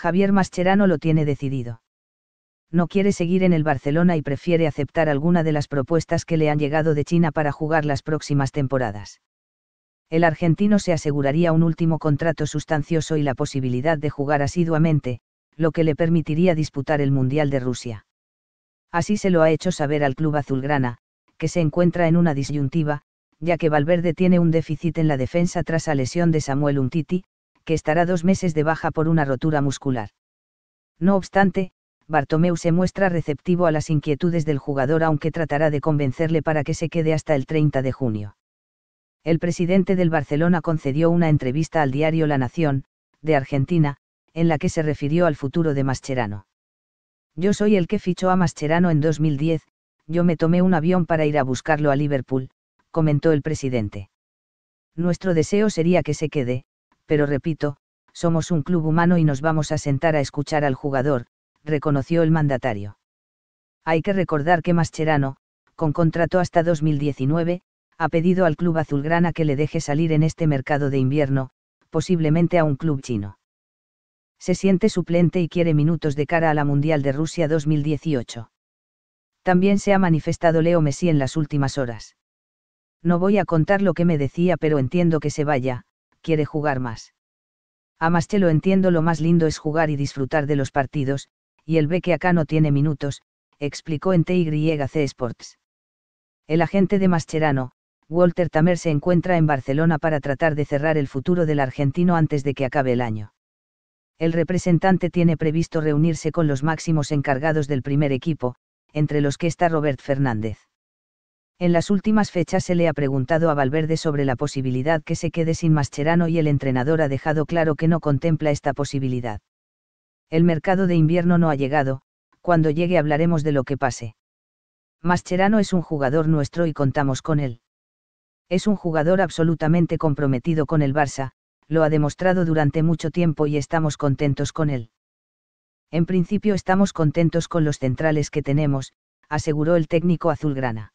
Javier Mascherano lo tiene decidido. No quiere seguir en el Barcelona y prefiere aceptar alguna de las propuestas que le han llegado de China para jugar las próximas temporadas. El argentino se aseguraría un último contrato sustancioso y la posibilidad de jugar asiduamente, lo que le permitiría disputar el Mundial de Rusia. Así se lo ha hecho saber al club azulgrana, que se encuentra en una disyuntiva, ya que Valverde tiene un déficit en la defensa tras la lesión de Samuel Umtiti, que estará dos meses de baja por una rotura muscular. No obstante, Bartomeu se muestra receptivo a las inquietudes del jugador aunque tratará de convencerle para que se quede hasta el 30 de junio. El presidente del Barcelona concedió una entrevista al diario La Nación, de Argentina, en la que se refirió al futuro de Mascherano. Yo soy el que fichó a Mascherano en 2010, yo me tomé un avión para ir a buscarlo a Liverpool, comentó el presidente. Nuestro deseo sería que se quede, pero repito, somos un club humano y nos vamos a sentar a escuchar al jugador, reconoció el mandatario. Hay que recordar que Mascherano, con contrato hasta 2019, ha pedido al club azulgrana que le deje salir en este mercado de invierno, posiblemente a un club chino. Se siente suplente y quiere minutos de cara a la Mundial de Rusia 2018. También se ha manifestado Leo Messi en las últimas horas. No voy a contar lo que me decía, pero entiendo que se vaya, quiere jugar más. A más lo entiendo, lo más lindo es jugar y disfrutar de los partidos, y él ve que acá no tiene minutos, explicó en TYC Sports. El agente de Mascherano, Walter Tamer se encuentra en Barcelona para tratar de cerrar el futuro del argentino antes de que acabe el año. El representante tiene previsto reunirse con los máximos encargados del primer equipo, entre los que está Robert Fernández. En las últimas fechas se le ha preguntado a Valverde sobre la posibilidad que se quede sin Mascherano y el entrenador ha dejado claro que no contempla esta posibilidad. El mercado de invierno no ha llegado, cuando llegue hablaremos de lo que pase. Mascherano es un jugador nuestro y contamos con él. Es un jugador absolutamente comprometido con el Barça, lo ha demostrado durante mucho tiempo y estamos contentos con él. En principio estamos contentos con los centrales que tenemos, aseguró el técnico azulgrana.